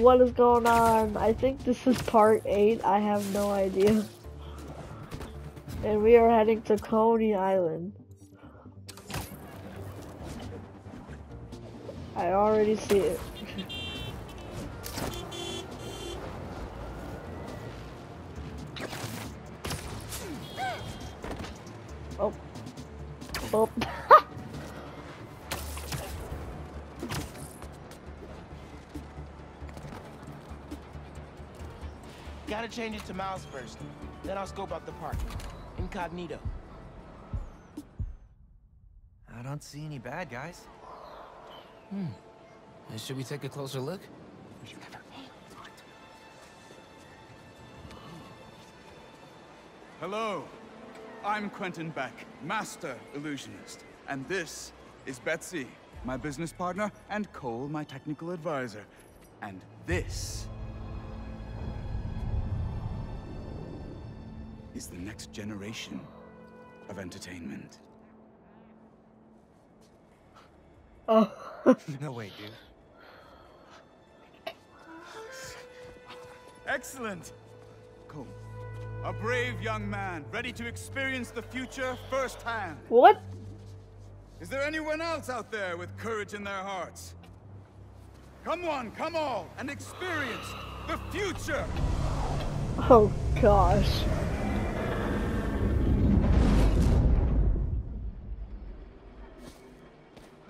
What is going on? I think this is part 8. I have no idea. And we are heading to Coney Island. I already see it. oh. Oh. change it to Miles first. Then I'll scope out the park. Incognito. I don't see any bad guys. Hmm. Should we take a closer look? Hello. I'm Quentin Beck, Master Illusionist. And this is Betsy, my business partner, and Cole, my technical advisor. And this is the next generation of entertainment. Oh. no way, dude. Excellent! Cole, a brave young man, ready to experience the future firsthand. what? Is there anyone else out there with courage in their hearts? Come on, come all, and experience the future! Oh gosh.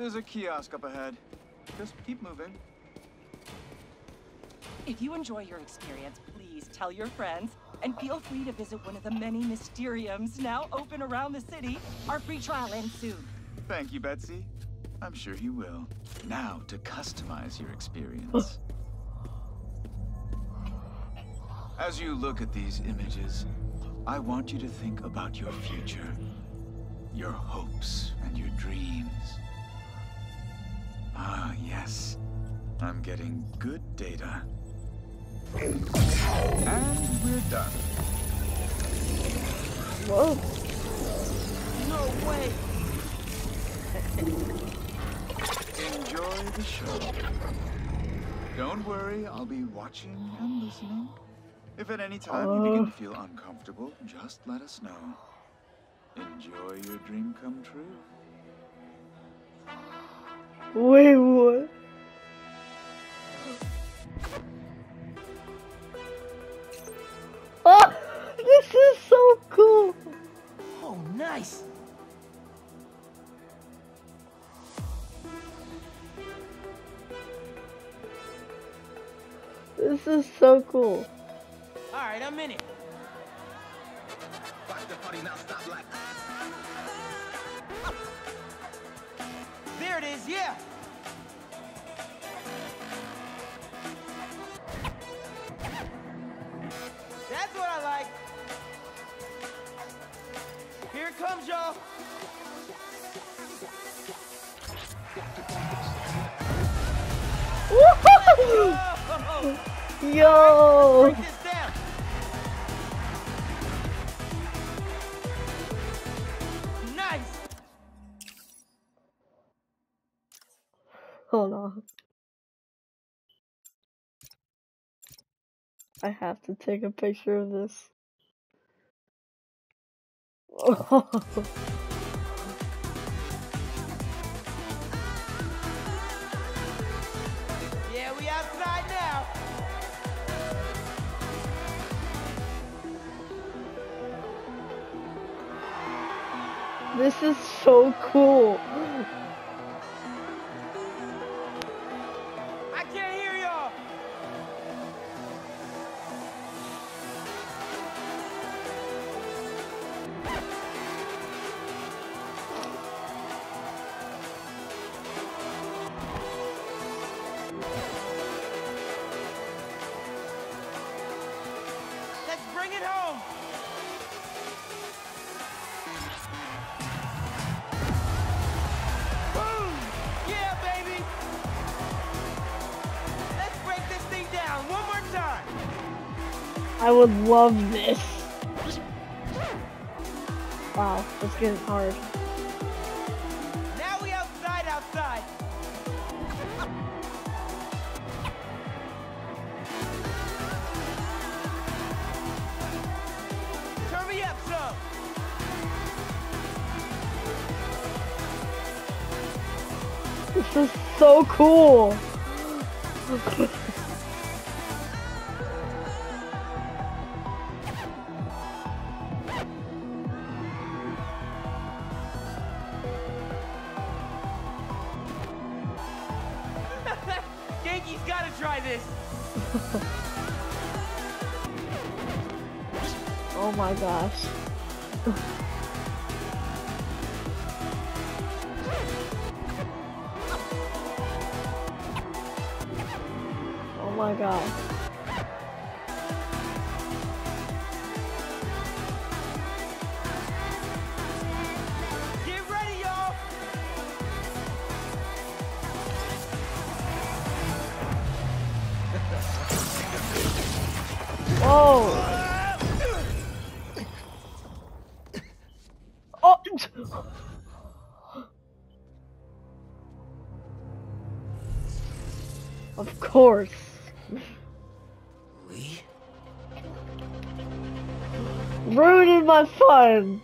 There's a kiosk up ahead. Just keep moving. If you enjoy your experience, please tell your friends and feel free to visit one of the many Mysteriums now open around the city. Our free trial ends soon. Thank you, Betsy. I'm sure he will. Now to customize your experience. As you look at these images, I want you to think about your future, your hopes and your dreams. Ah, yes. I'm getting good data. And we're done. Whoa. No way! Enjoy the show. Don't worry, I'll be watching and listening. If at any time you begin to feel uncomfortable, just let us know. Enjoy your dream come true. Wait, what? Oh, this is so cool. Oh, nice! This is so cool. Alright, I'm in it. Is, yeah! That's what I like! Here it comes, y'all! Yo! To take a picture of this. Oh. Yeah, we outside now! this is so cool. Love this. Wow, it's getting hard. Try this. Oh my gosh. Oh my god. My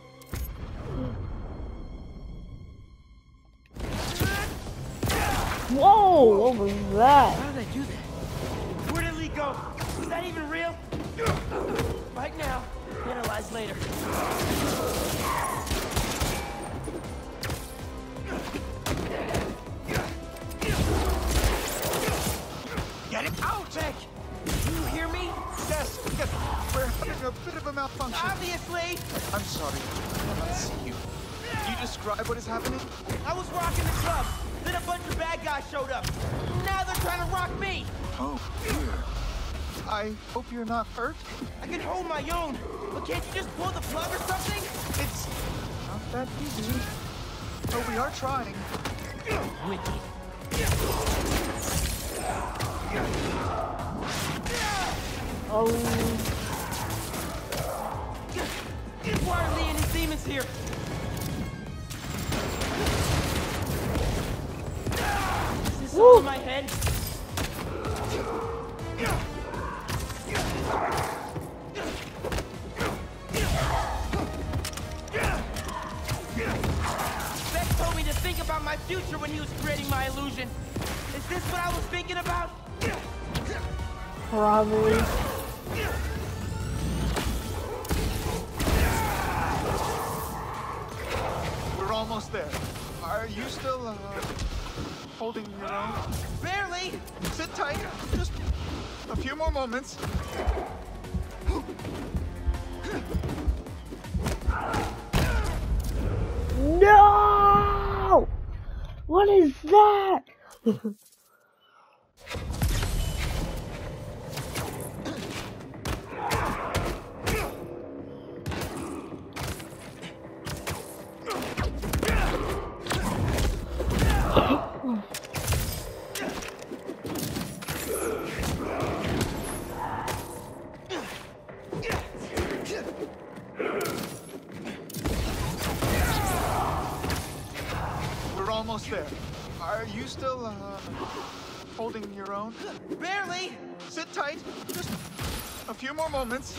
describe what is happening? I was rocking the club. Then a bunch of bad guys showed up. Now they're trying to rock me. Oh, dear. I hope you're not hurt. I can hold my own. But can't you just pull the plug or something? It's not that easy. But we are trying. Oh, Why are Li and his demons here? Is this all in my head? Beck told me to think about my future when he was creating my illusion. Is this what I was thinking about? probably. We're almost there. Are you still, uh, holding your own? Barely. Sit tight. Just a few more moments. No! What is that? Barely. Sit tight. Just a few more moments.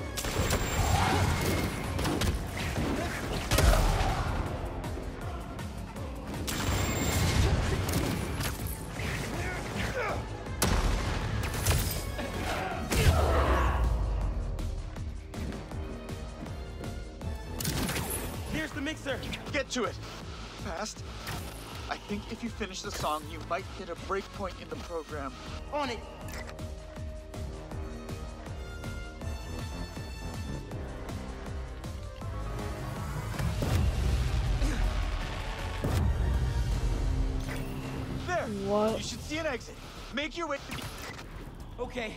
think if you finish the song, you might hit a break point in the program. On it. There. What? You should see an exit. Make your way to the... Okay,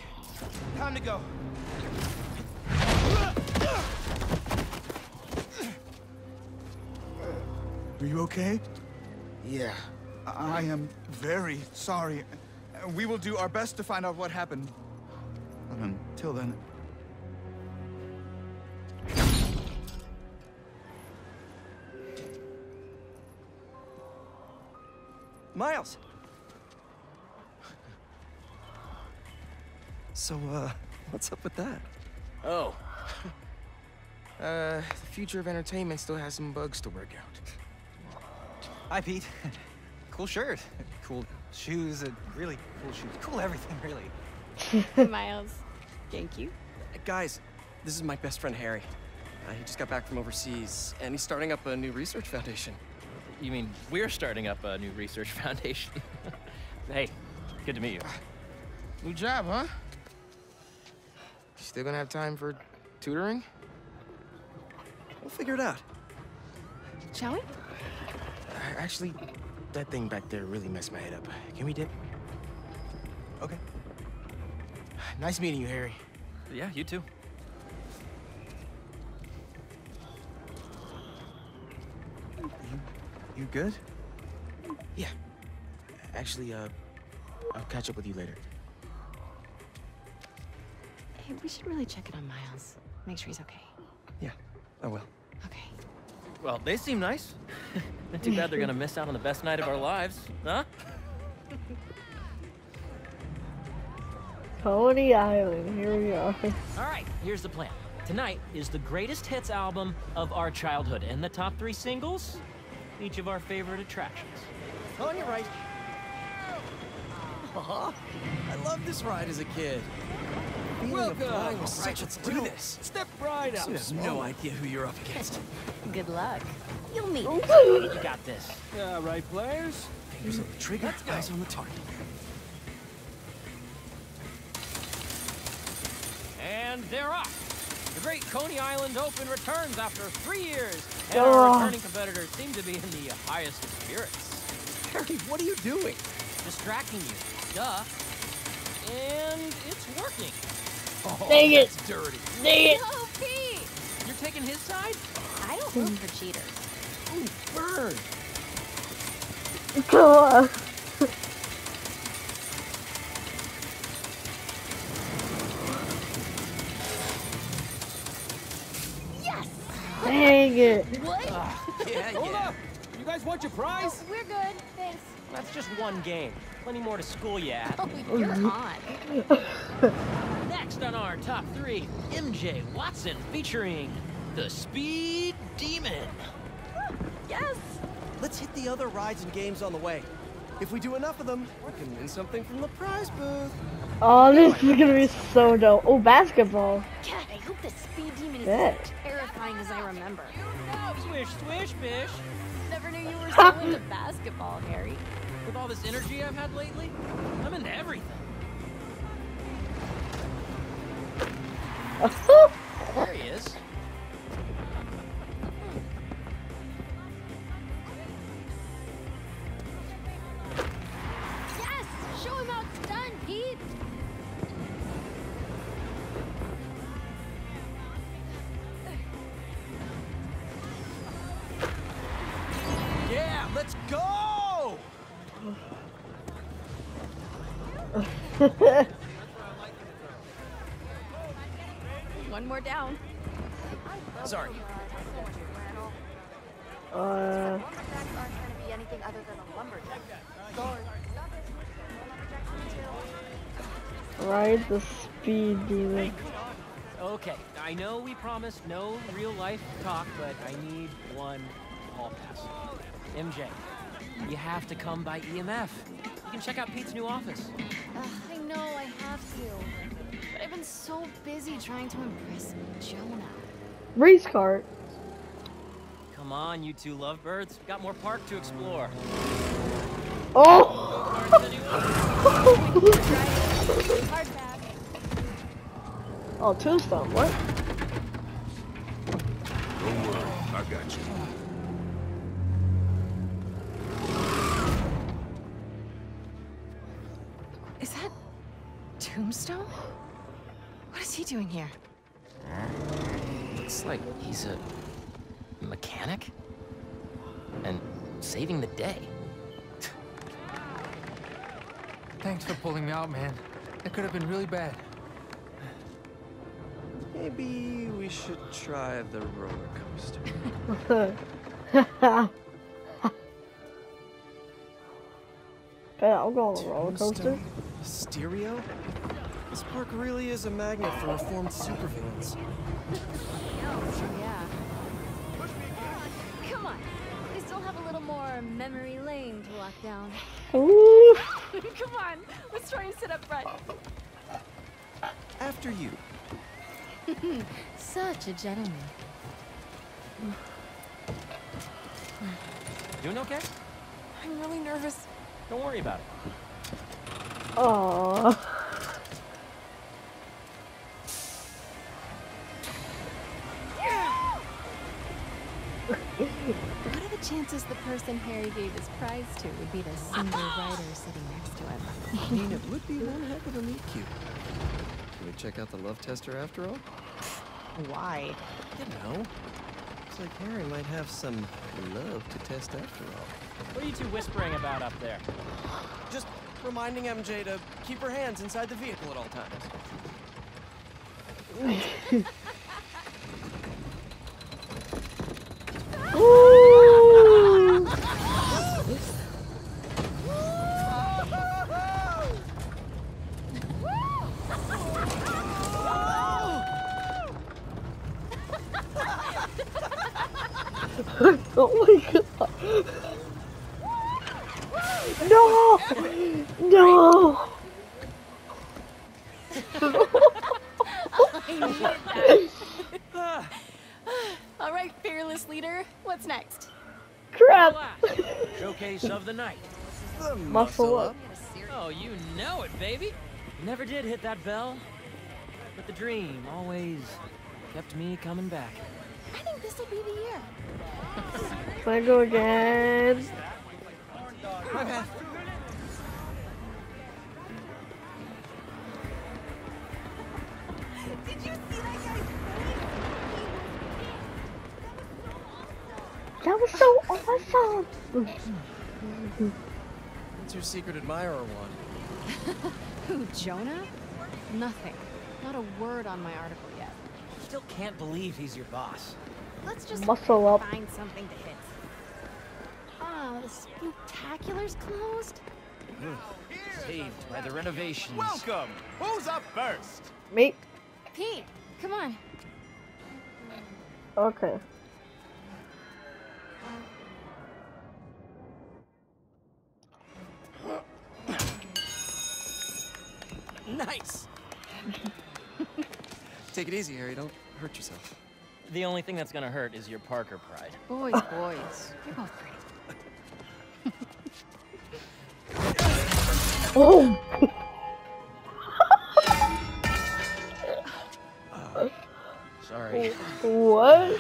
time to go. Are you okay? Yeah. I am very sorry. We will do our best to find out what happened. But until then... Miles! So, uh, what's up with that? Oh. uh, the future of entertainment still has some bugs to work out. Hi, Pete. cool shirt. Cool shoes. Uh, really cool shoes. Cool everything, really. Miles. Thank you. Guys, this is my best friend Harry. Uh, he just got back from overseas, and he's starting up a new research foundation. You mean we're starting up a new research foundation? hey, good to meet you. New job, huh? Still gonna have time for tutoring? We'll figure it out. Shall we? Actually, that thing back there really messed my head up. Can we dip? Okay. Nice meeting you, Harry. Yeah, you too. You good? Yeah. Actually, uh, I'll catch up with you later. Hey, we should really check it on Miles. Make sure he's okay. Yeah, I will. Okay. Well, they seem nice. Too bad they're gonna miss out on the best night of our lives, huh? Coney Island, here we are. All right, here's the plan. Tonight is the greatest hits album of our childhood, and the top three singles, each of our favorite attractions. Oh, on your right. Aw, I loved this ride as a kid. Feeling of flying was such a thrill. Step right up. You have no oh. idea who you're up against. Good luck. You'll meet. You got this. All right, players. Fingers on the trigger, eyes on the target. And they're off. The Great Coney Island Open returns after three years, and Go our returning competitors seem to be in the highest of spirits. Harry, what are you doing? Distracting you, duh. And it's working. Oh, Dang it! That's dirty. Dang it! Oh, Pete! You're taking his side? I don't root for cheaters. Ooh, burn. Come on. Yes! Dang it! What? Yeah, yeah. You guys want your prize? Oh, we're good. Thanks. That's just one game. Plenty more to school you at. Oh, you're mm-hmm. on. Next on our top three, MJ Watson featuring the Speed Demon. Yes! Let's hit the other rides and games on the way. If we do enough of them, we can win something from the prize booth. Oh, this is gonna be so dope. Oh, basketball. God, I hope the speed demon is Bet. as terrifying as I remember. Swish, swish, bish. Never knew you were so into basketball, Harry. With all this energy I've had lately, I'm into everything. I know we promised no real life talk, but I need one hall pass. MJ, you have to come by EMF. You can check out Pete's new office. Ugh, I know I have to. But I've been so busy trying to impress Jonah. Race cart. Come come on, you two lovebirds. Got more park to explore. Oh! Hard pass. oh, tombstone. What? Don't worry, I got you. Is that Tombstone? What is he doing here? Looks like he's a mechanic and saving the day. Thanks for pulling me out, man. That could have been really bad. Maybe we should try the roller coaster. Okay, I'll go on a roller coaster. Tombstone? Mysterio? This park really is a magnet for reformed supervillains. Yeah. Come on. We still have a little more memory lane to lock down. Ooh. Come on, let's try and sit up front. After you. Such a gentleman. Doing okay? I'm really nervous. Don't worry about it. Aww. What are the chances the person Harry gave his prize to would be the single writer sitting next to him? I mean, it would be one heck of a meet cute. Can we check out the love tester after all? Why? You know. Looks like Harry might have some love to test after all. What are you two whispering about up there? Just reminding MJ to keep her hands inside the vehicle at all times. Ooh. oh my god. No! No! All right, fearless leader. What's next? Crap! Showcase of the night. The Muscle up. Oh, you know it, baby. Never did hit that bell, but the dream always kept me coming back. I think this will be the year. Can I go again? That was so awesome! What's your secret admirer one? Who, Jonah? Nothing. Not a word on my article yet. Still can't believe he's your boss. Let's just Muscle up. find something to hit. Ah, the spectacular's closed. Saved by the renovations. Welcome! Who's up first? Me? Pete, come on. Okay. Nice! Take it easy, Harry. Don't hurt yourself. The only thing that's gonna hurt is your Parker pride. Boys, boys. You're both great. Oh! Sorry. what?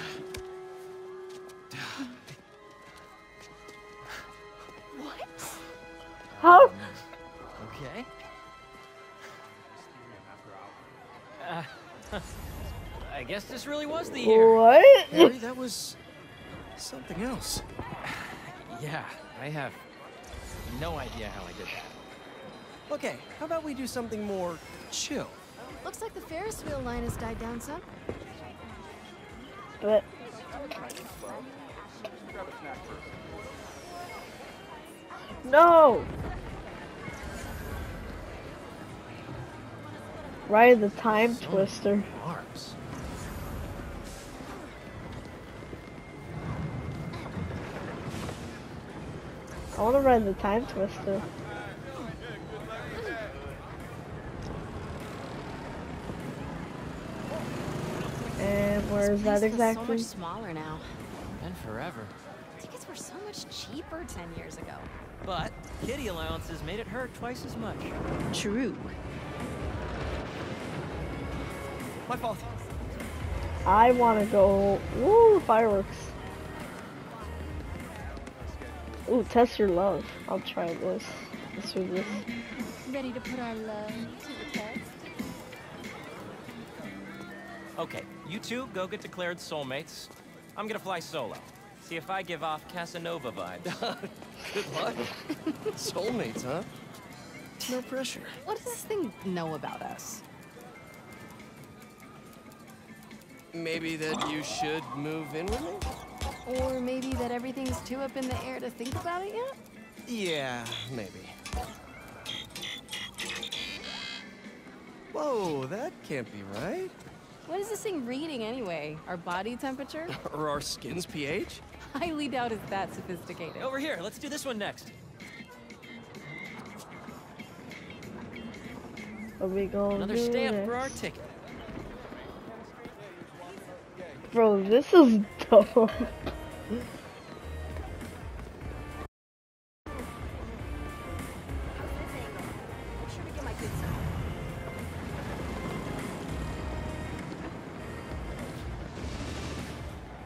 What? How? I guess this really was the year. What? Harry, that was something else. Yeah, I have no idea how I did that. Okay, how about we do something more chill? Looks like the Ferris wheel line has died down some. But no. Ride the time twister. Arms. I want to ride the time twister. And where is This that place feels So exactly? much smaller now. And forever. Tickets were so much cheaper 10 years ago. But kitty allowances made it hurt twice as much. True. My fault. I want to go. Woo, fireworks. Ooh, test your love. I'll try this. Let's do this. Ready to put our love to the test? Okay, you two go get declared soulmates. I'm gonna fly solo. See if I give off Casanova vibes. Good luck. Soulmates, huh? No pressure. What does this thing know about us? Maybe that you should move in with me? Or maybe that everything's too up in the air to think about it yet? Yeah, maybe. Whoa, that can't be right. What is this thing reading anyway? Our body temperature? Or our skin's pH? Highly doubt it's that sophisticated. Over here, let's do this one next. Are we going Another do stamp this? for our ticket. Bro, this is dope.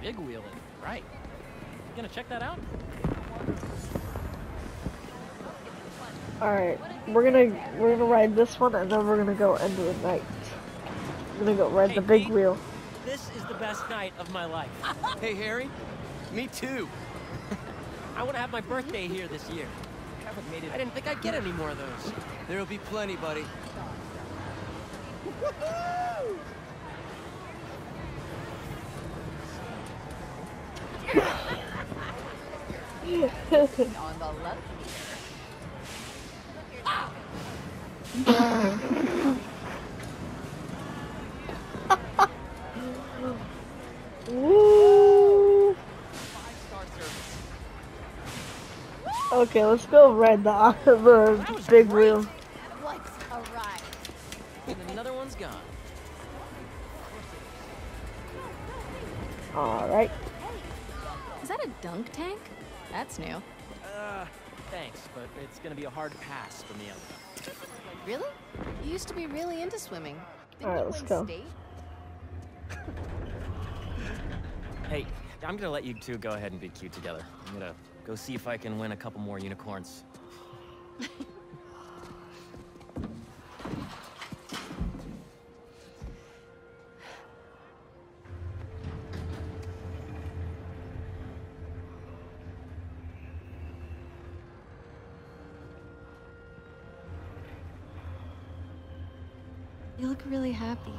Big wheeling, right. You gonna check that out? Alright, we're gonna we're gonna ride this one and then we're gonna go end of the night. We're gonna go ride Hey, the big wheel. This is the best night of my life. Hey, Harry. Me too. I want to have my birthday here this year. Haven't made it. I didn't think I'd get any more of those. There'll be plenty, buddy. On the left. Woo! Okay, let's go ride the the big wheel. What a ride. And another one's gone. Alright. Is that a dunk tank? That's new. Uh, thanks, but it's gonna be a hard pass for me. Really? You used to be really into swimming. Didn't Alright, let's win go. Hey, I'm gonna let you two go ahead and be cute together. I'm gonna go see if I can win a couple more unicorns. You look really happy.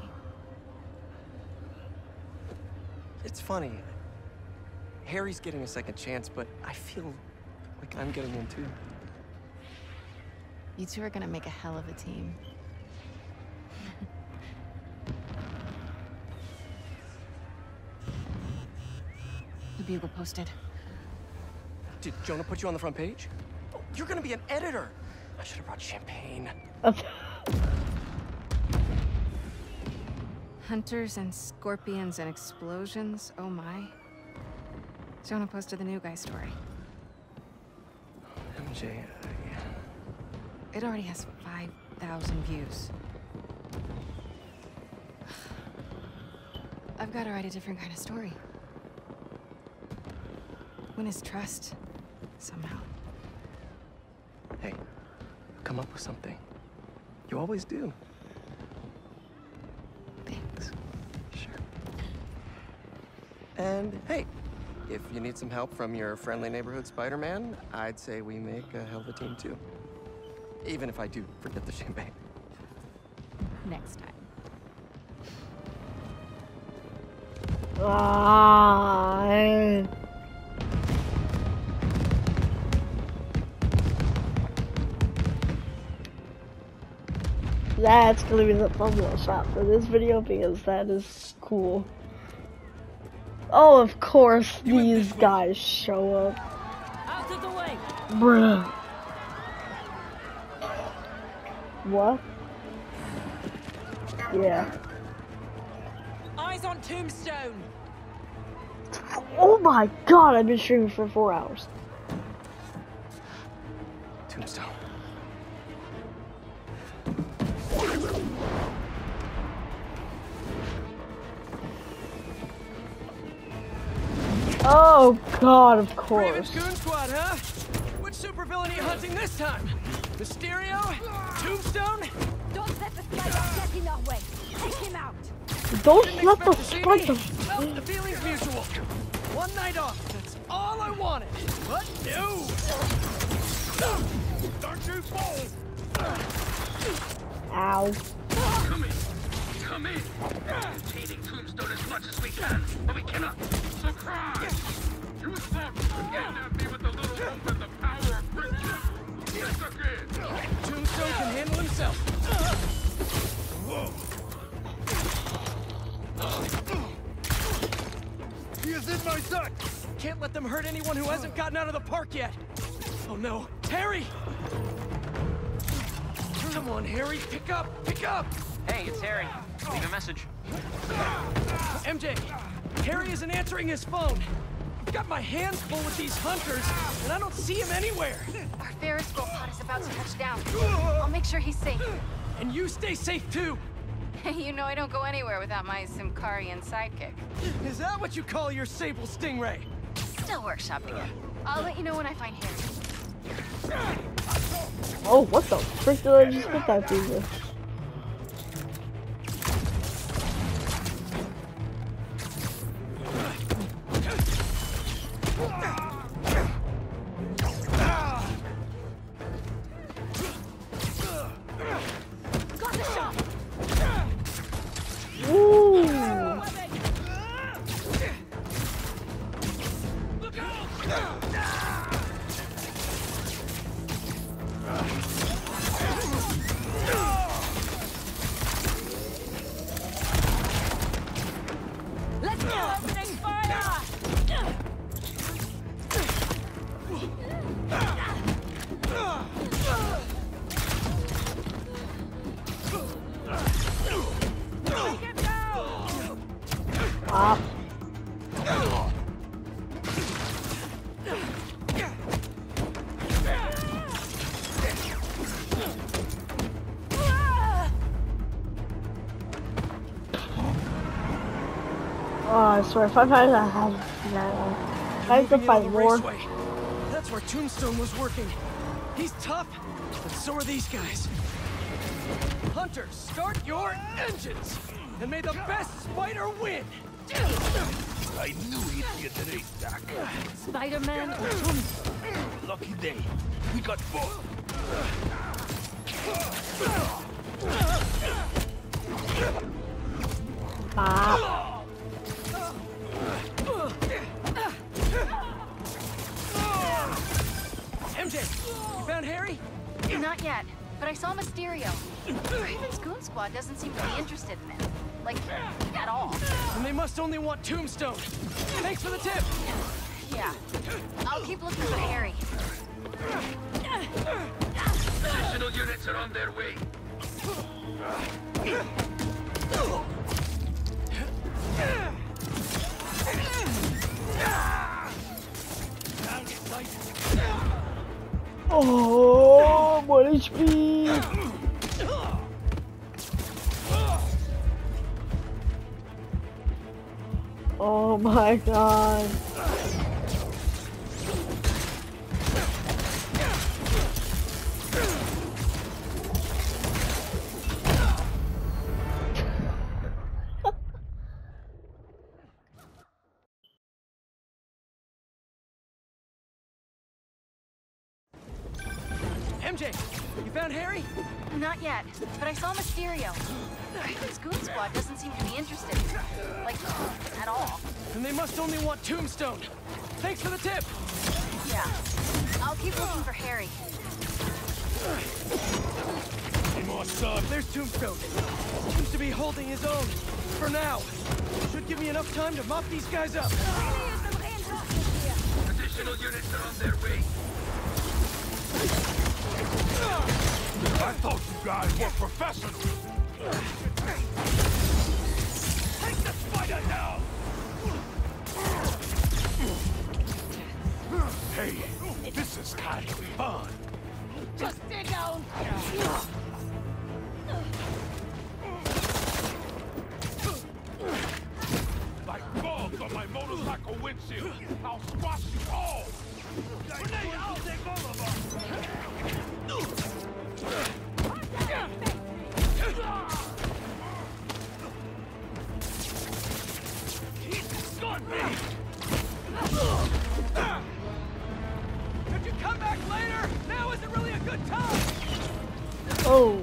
It's funny. Harry's getting a second chance, but I feel like I'm getting one too. You two are gonna make a hell of a team. the bugle posted. Did Jonah put you on the front page? Oh, you're gonna be an editor. I should have brought champagne. Hunters and scorpions and explosions. Oh my. Jonah posted the new guy story. MJ, It already has 5,000 views. I've got to write a different kind of story. Win his trust. Somehow. hey, come up with something. You always do. And hey, if you need some help from your friendly neighborhood Spider-Man, I'd say we make a hell of a team too. Even if I do forget the champagne. Next time. Ah. That's gonna be the thumbnail shot for this video because that is cool. Oh, of course these guys show up. Out of the way! Bruh. What? Yeah. Eyes on Tombstone. Oh my god, I've been streaming for four hours. Oh god, of Kraven's course. Goon Squad, huh? Which supervillain are you hunting this time? Mysterio? Tombstone? Don't let the spider get in our way. Take him out. Don't Didn't let the expect to see spider. Well, oh, the feeling's mutual. One night off, that's all I wanted. But no! Don't you fall! Ow. Come in. Come in. Containing Tombstone as much as we can, but we cannot. Them hurt anyone who hasn't gotten out of the park yet. Oh no, Harry! Come on, Harry, pick up, pick up! Hey, it's Harry. Leave a message. MJ, Harry isn't answering his phone. I've got my hands full with these hunters, and I don't see him anywhere. Our Ferris wheel pod is about to touch down. I'll make sure he's safe. And you stay safe too. Hey, you know I don't go anywhere without my Symkarian sidekick. Is that what you call your Sable Stingray? Still workshopping it. I'll let you know when I find Harry. Oh, what the frick did I just get that pizza? Swear, if I find I have that, I have to Moving find more. That's where Tombstone was working. He's tough, but so are these guys. Hunter, start your engines! And may the best spider win! I knew he'd be a today stack. Spider-Man or Tombstone? Lucky day. We got both. Want Tombstone. Thanks for the tip! Yeah. I'll keep looking for Harry. Additional units are on their way. Oh, what HP? Oh my god. MJ, you found Harry? Not yet, but I saw Mysterio. Kraven's Goon Squad doesn't seem to be interested. Like, at all. And they must only want Tombstone. Thanks for the tip! Yeah. I'll keep looking for Harry. There's Tombstone. Seems to be holding his own. For now. Should give me enough time to mop these guys up. Additional units are on their way. I thought you guys were professionals. Take the spider now. Hey, this is kind of fun. Just stay down. Like bugs on my motorcycle windshield. I'll squash you all. Grenade all day boulevard. He's got me! Oh.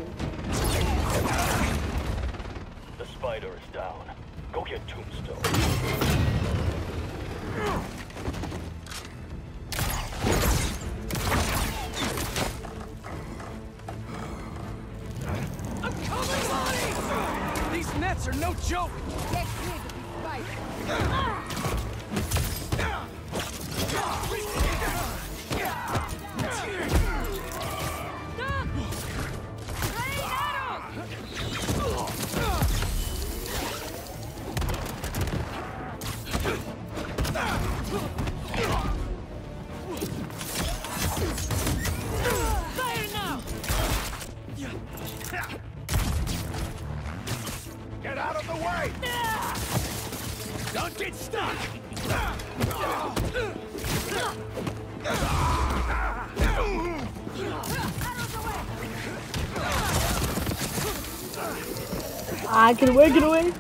The spider is down. Go get Tombstone. Get out of the way! Don't get stuck! Ah, I can away, get away.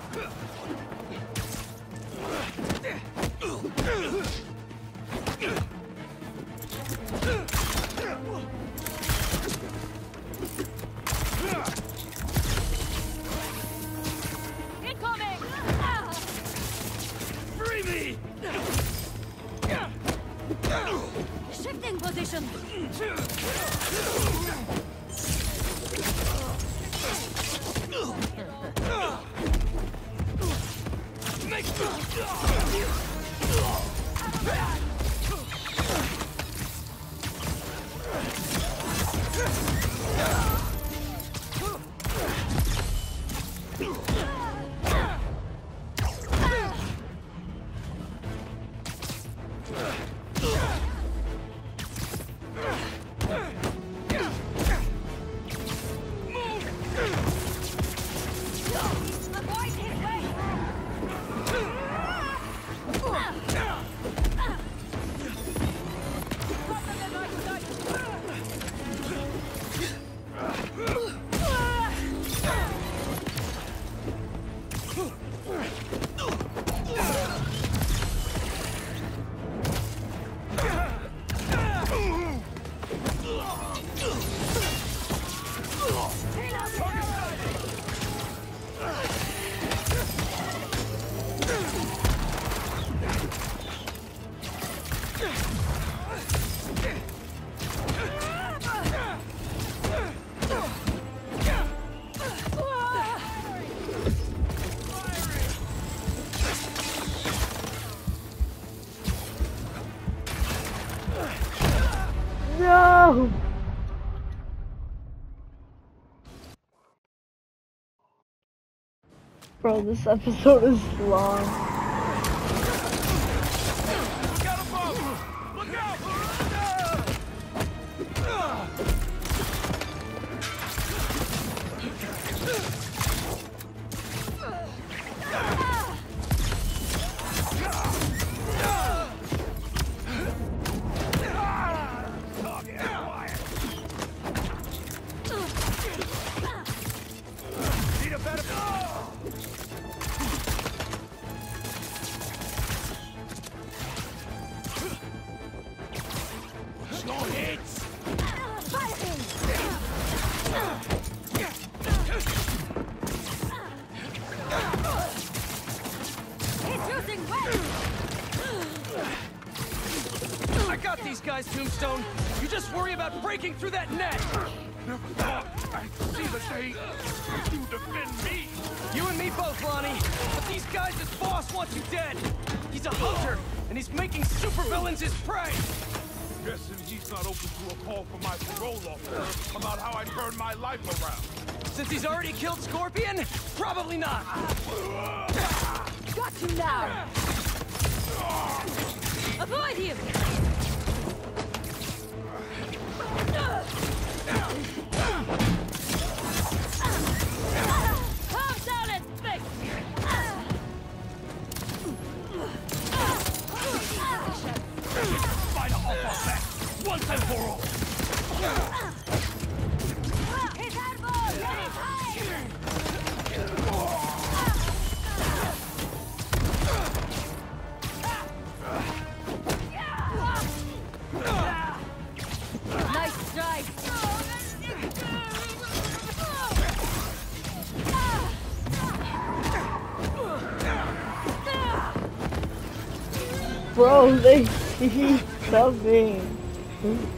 This episode is long. Breaking through that net! Never thought I'd see the day you defend me! You and me both, Lonnie! But these guys, this boss wants you dead! He's a hunter, and he's making supervillains his prey! Guessing he's not open to a call from my parole officer about how I burn my life around. Since he's already killed Scorpion? Probably not! Got you now. Avoid him. Não tá bem. Tá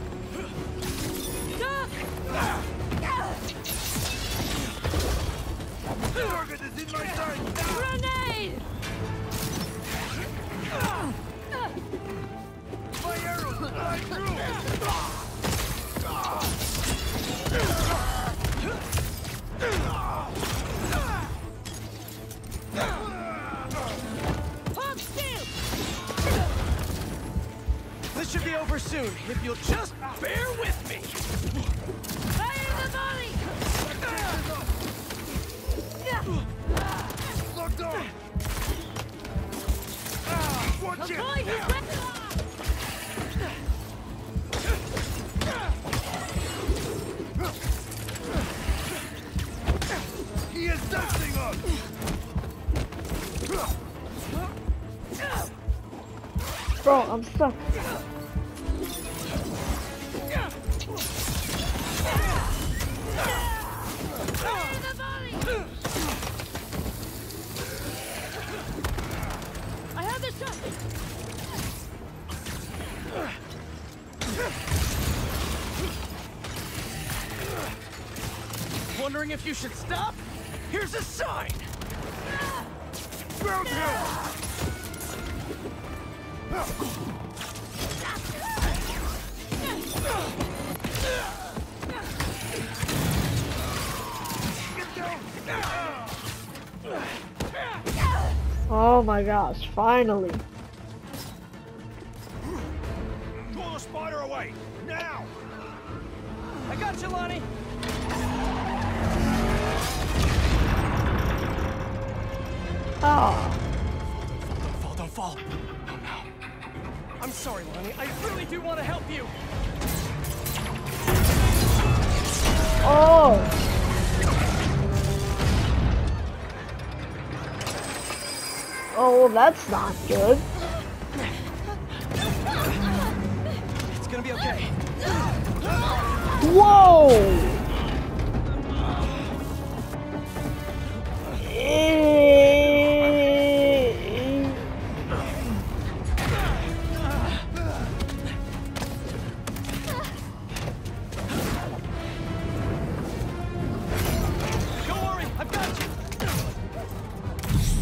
Bro, I'm stuck. Wondering if you should stop? Here's a sign! Roadhouse! Oh my gosh, finally. that's not good. It's gonna be okay. Whoa!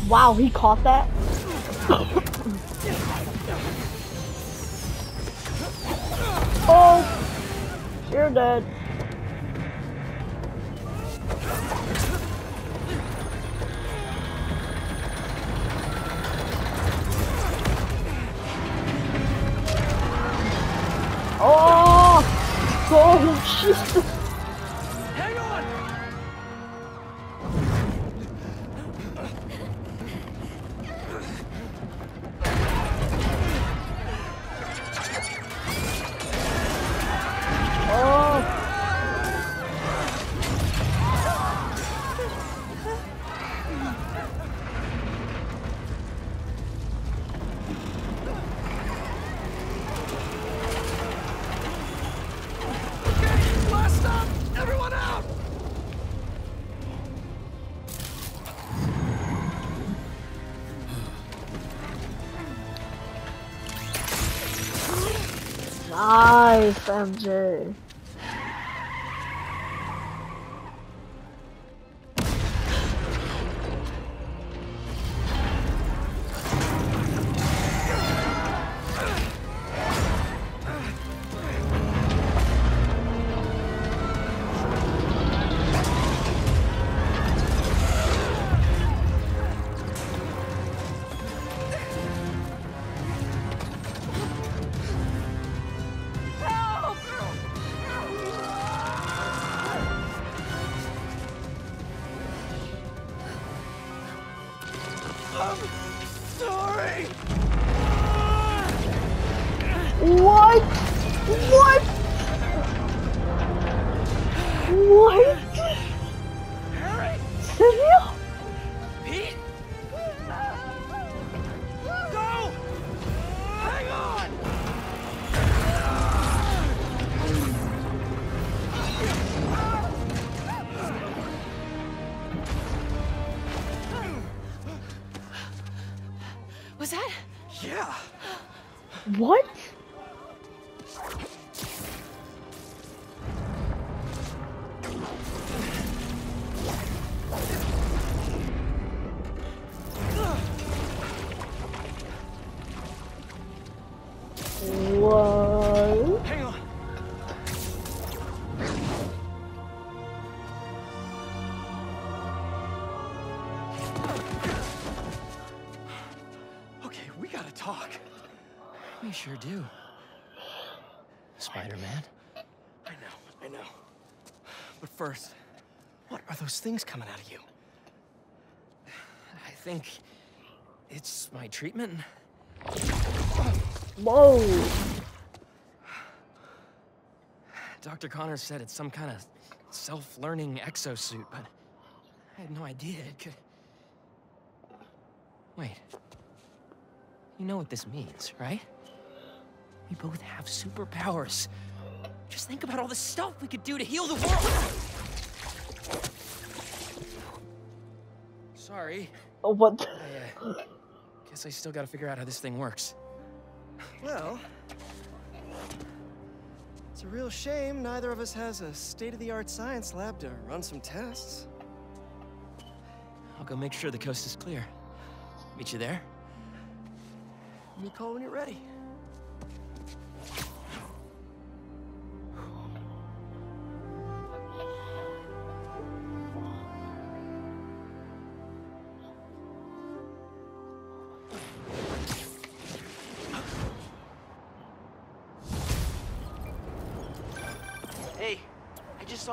Wow, he caught that. Oh! You're dead. Nice, MJ. We sure do. Spider-Man. I know, I know. But first, what are those things coming out of you? I think it's my treatment. Whoa. Dr. Connors said it's some kind of self-learning exosuit, but I had no idea it could... Wait. You know what this means, right? We both have superpowers. Just think about all the stuff we could do to heal the world! Sorry. Oh, what? the- I, uh, guess I still gotta figure out how this thing works. Well, it's a real shame neither of us has a state-of-the-art science lab to run some tests. I'll go make sure the coast is clear. Meet you there? You call when you're ready.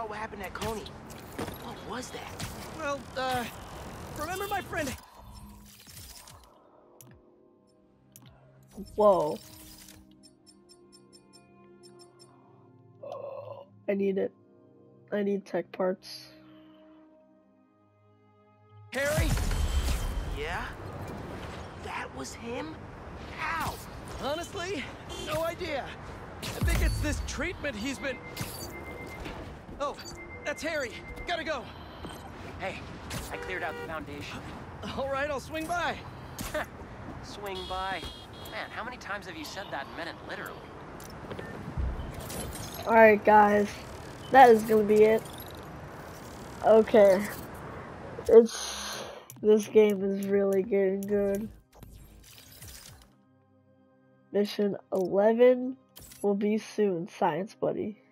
I just saw what happened at Coney. What was that? Well, uh, remember my friend Whoa. I need it. I need tech parts. Harry? Yeah? That was him? How? Honestly, no idea. I think it's this treatment he's been... Oh, that's Harry. Gotta go. Hey, I cleared out the foundation. All right, I'll swing by. Swing by. Man, how many times have you said that and meant literally? Alright, guys. That is gonna be it. Okay. It's. This game is really getting good. Mission 11 will be soon, Science Buddy.